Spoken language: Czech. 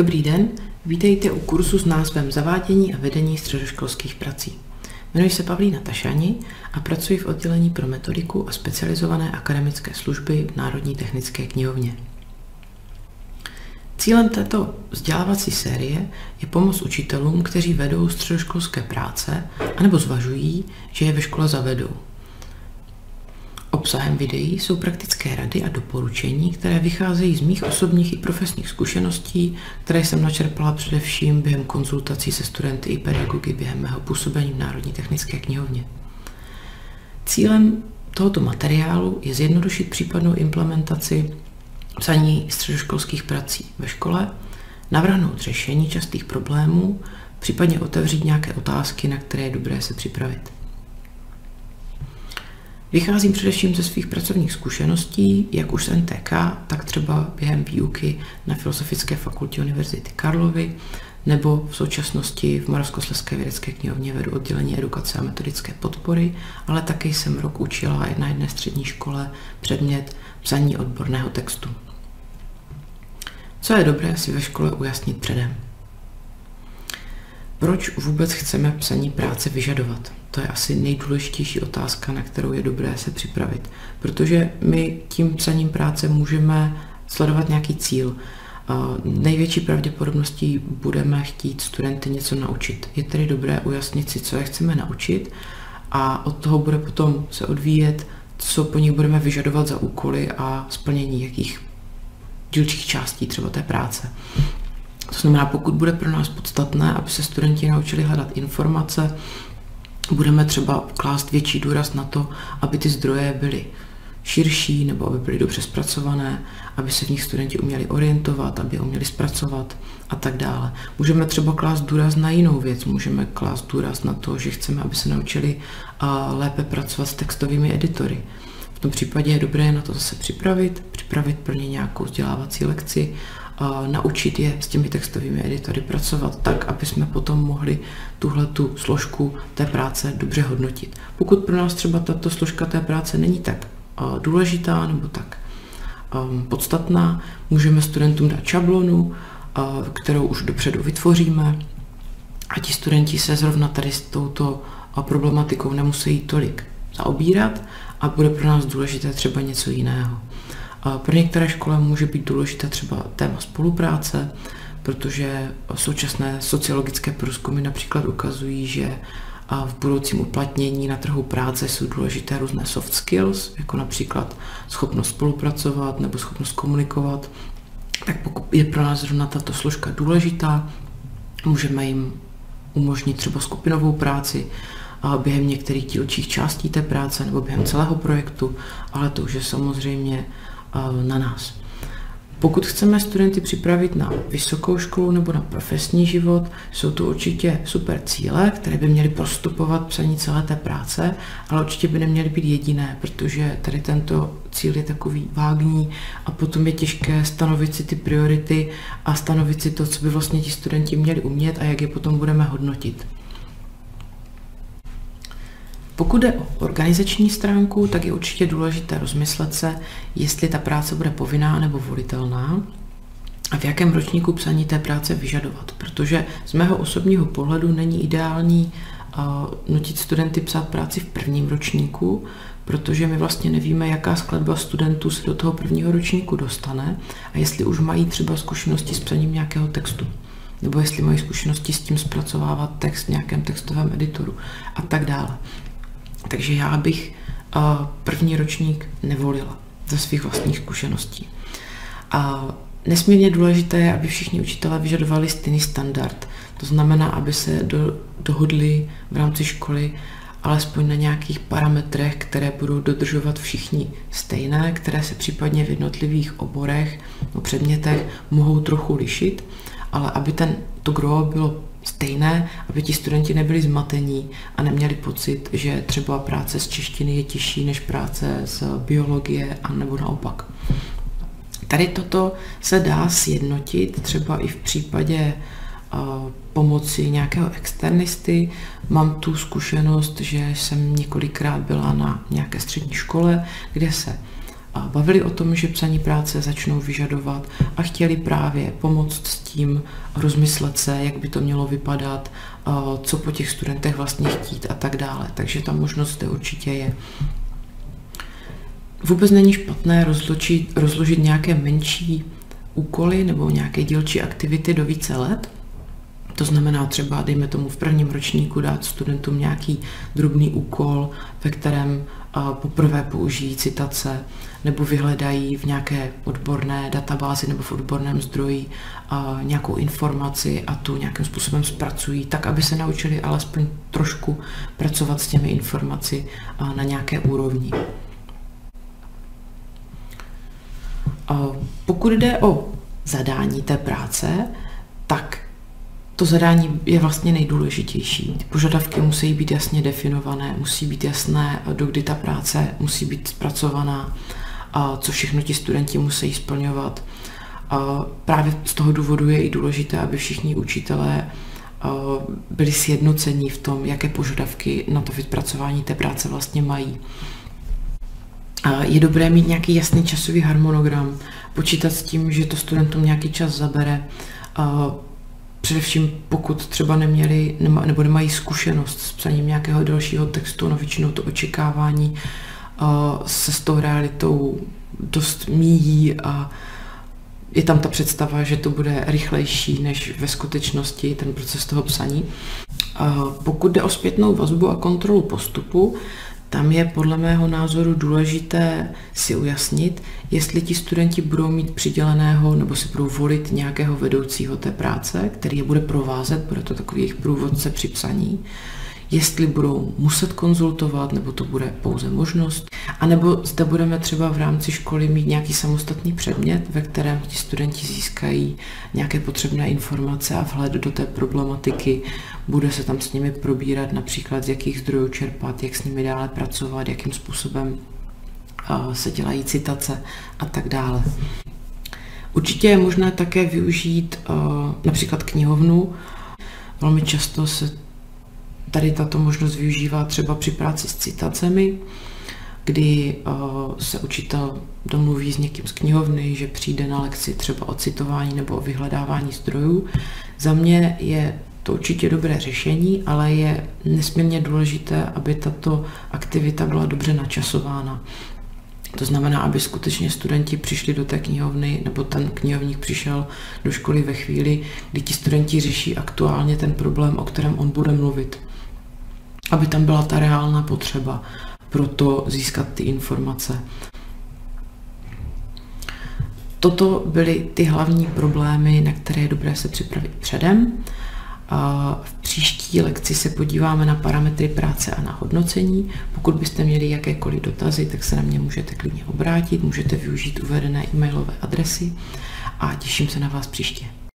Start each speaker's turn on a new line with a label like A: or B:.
A: Dobrý den, vítejte u kursu s názvem Zavádění a vedení středoškolských prací. Jmenuji se Pavlína Tašani a pracuji v oddělení pro metodiku a specializované akademické služby v Národní technické knihovně. Cílem této vzdělávací série je pomoc učitelům, kteří vedou středoškolské práce anebo zvažují, že je ve škole zavedou. Obsahem videí jsou praktické rady a doporučení, které vycházejí z mých osobních i profesních zkušeností, které jsem načerpala především během konzultací se studenty i pedagogy během mého působení v Národní technické knihovně. Cílem tohoto materiálu je zjednodušit případnou implementaci psaní středoškolských prací ve škole, navrhnout řešení častých problémů, případně otevřít nějaké otázky, na které je dobré se připravit. Vycházím především ze svých pracovních zkušeností, jak už z NTK, tak třeba během výuky na Filozofické fakultě Univerzity Karlovy, nebo v současnosti v Moravskoslezské vědecké knihovně vedu oddělení edukace a metodické podpory, ale také jsem rok učila na jedné střední škole předmět psaní odborného textu. Co je dobré si ve škole ujasnit předem? Proč vůbec chceme psaní práce vyžadovat? To je asi nejdůležitější otázka, na kterou je dobré se připravit. Protože my tím psaním práce můžeme sledovat nějaký cíl. Největší pravděpodobností budeme chtít studenty něco naučit. Je tedy dobré ujasnit si, co je chceme naučit a od toho bude potom se odvíjet, co po nich budeme vyžadovat za úkoly a splnění jakých dílčích částí třeba té práce. To znamená, pokud bude pro nás podstatné, aby se studenti naučili hledat informace, budeme třeba klást větší důraz na to, aby ty zdroje byly širší nebo aby byly dobře zpracované, aby se v nich studenti uměli orientovat, aby je uměli zpracovat a tak dále. Můžeme třeba klást důraz na jinou věc, můžeme klást důraz na to, že chceme, aby se naučili lépe pracovat s textovými editory. V tom případě je dobré na to zase připravit, připravit pro ně nějakou vzdělávací lekci, naučit je s těmi textovými editory pracovat tak, aby jsme potom mohli tuhle tu složku té práce dobře hodnotit. Pokud pro nás třeba tato složka té práce není tak důležitá nebo tak podstatná, můžeme studentům dát šablonu, kterou už dopředu vytvoříme a ti studenti se zrovna tady s touto problematikou nemusí tolik zaobírat a bude pro nás důležité třeba něco jiného. Pro některé školy může být důležité třeba téma spolupráce, protože současné sociologické průzkumy například ukazují, že v budoucím uplatnění na trhu práce jsou důležité různé soft skills, jako například schopnost spolupracovat nebo schopnost komunikovat. Tak pokud je pro nás zrovna tato složka důležitá, můžeme jim umožnit třeba skupinovou práci během některých dílčích částí té práce nebo během celého projektu, ale to už je samozřejmě na nás. Pokud chceme studenty připravit na vysokou školu nebo na profesní život, jsou to určitě super cíle, které by měly prostupovat psaní celé té práce, ale určitě by neměly být jediné, protože tady tento cíl je takový vágní a potom je těžké stanovit si ty priority a stanovit si to, co by vlastně ti studenti měli umět a jak je potom budeme hodnotit. Pokud jde o organizační stránku, tak je určitě důležité rozmyslet se, jestli ta práce bude povinná nebo volitelná a v jakém ročníku psaní té práce vyžadovat. Protože z mého osobního pohledu není ideální uh, nutit studenty psát práci v prvním ročníku, protože my vlastně nevíme, jaká skladba studentů se do toho prvního ročníku dostane a jestli už mají třeba zkušenosti s psaním nějakého textu nebo jestli mají zkušenosti s tím zpracovávat text v nějakém textovém editoru a tak dále. Takže já bych první ročník nevolila ze svých vlastních zkušeností. A nesmírně důležité je, aby všichni učitelé vyžadovali stejný standard. To znamená, aby se do, dohodli v rámci školy alespoň na nějakých parametrech, které budou dodržovat všichni stejné, které se případně v jednotlivých oborech o předmětech mohou trochu lišit, ale aby ten, to gro bylo stejné, aby ti studenti nebyli zmatení a neměli pocit, že třeba práce z češtiny je těžší než práce z biologie a nebo naopak. Tady toto se dá sjednotit třeba i v případě uh, pomoci nějakého externisty. Mám tu zkušenost, že jsem několikrát byla na nějaké střední škole, kde se bavili o tom, že psaní práce začnou vyžadovat a chtěli právě pomoct s tím, rozmyslet se, jak by to mělo vypadat, co po těch studentech vlastně chtít a tak dále. Takže ta možnost zde určitě je. Vůbec není špatné rozložit, rozložit nějaké menší úkoly nebo nějaké dílčí aktivity do více let. To znamená třeba, dejme tomu v prvním ročníku dát studentům nějaký drobný úkol, ve kterém poprvé použijí citace nebo vyhledají v nějaké odborné databázi nebo v odborném zdroji nějakou informaci a tu nějakým způsobem zpracují, tak aby se naučili alespoň trošku pracovat s těmi informaci na nějaké úrovni. Pokud jde o zadání té práce, tak to zadání je vlastně nejdůležitější. Ty požadavky musí být jasně definované, musí být jasné, dokdy ta práce musí být zpracovaná, a co všechno ti studenti musí splňovat. Právě z toho důvodu je i důležité, aby všichni učitelé byli sjednocení v tom, jaké požadavky na to vypracování té práce vlastně mají. Je dobré mít nějaký jasný časový harmonogram, počítat s tím, že to studentům nějaký čas zabere, především pokud třeba neměli nebo nemají zkušenost s psaním nějakého dalšího textu, no většinou to očekávání se s tou realitou dost míjí a je tam ta představa, že to bude rychlejší než ve skutečnosti ten proces toho psaní. Pokud jde o zpětnou vazbu a kontrolu postupu, tam je podle mého názoru důležité si ujasnit, jestli ti studenti budou mít přiděleného nebo si budou volit nějakého vedoucího té práce, který je bude provázet, bude to takový jejich průvodce při psaní, jestli budou muset konzultovat, nebo to bude pouze možnost, anebo zde budeme třeba v rámci školy mít nějaký samostatný předmět, ve kterém ti studenti získají nějaké potřebné informace a vhled do té problematiky, bude se tam s nimi probírat například z jakých zdrojů čerpat, jak s nimi dále pracovat, jakým způsobem se dělají citace a tak dále. Určitě je možné také využít například knihovnu. Velmi často se tady tato možnost využívá třeba při práci s citacemi, kdy se učitel domluví s někým z knihovny, že přijde na lekci třeba o citování nebo o vyhledávání zdrojů. Za mě je to určitě dobré řešení, ale je nesmírně důležité, aby tato aktivita byla dobře načasována. To znamená, aby skutečně studenti přišli do té knihovny, nebo ten knihovník přišel do školy ve chvíli, kdy ti studenti řeší aktuálně ten problém, o kterém on bude mluvit. Aby tam byla ta reálná potřeba pro to získat ty informace. Toto byly ty hlavní problémy, na které je dobré se připravit předem. V příští lekci se podíváme na parametry práce a na hodnocení. Pokud byste měli jakékoliv dotazy, tak se na mě můžete klidně obrátit, můžete využít uvedené e-mailové adresy a těším se na vás příště.